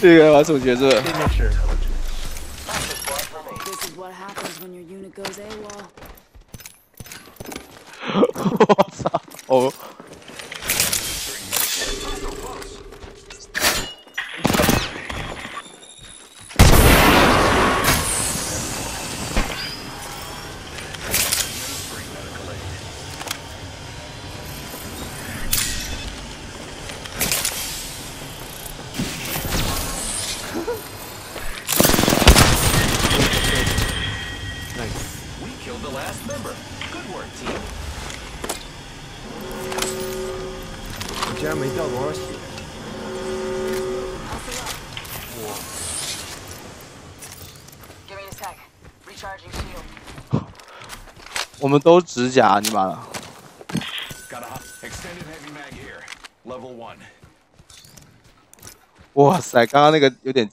这个玩总觉得 Signature. This is what happens when your unit goes AWOL. 我操！哦，killed the last member. Good work, team. 我竟然没掉多少血。Give me a sec. Recharging shield. 我们都指甲，你妈的！Got a hot extended heavy mag here. Level one. 哇塞，刚刚那个有点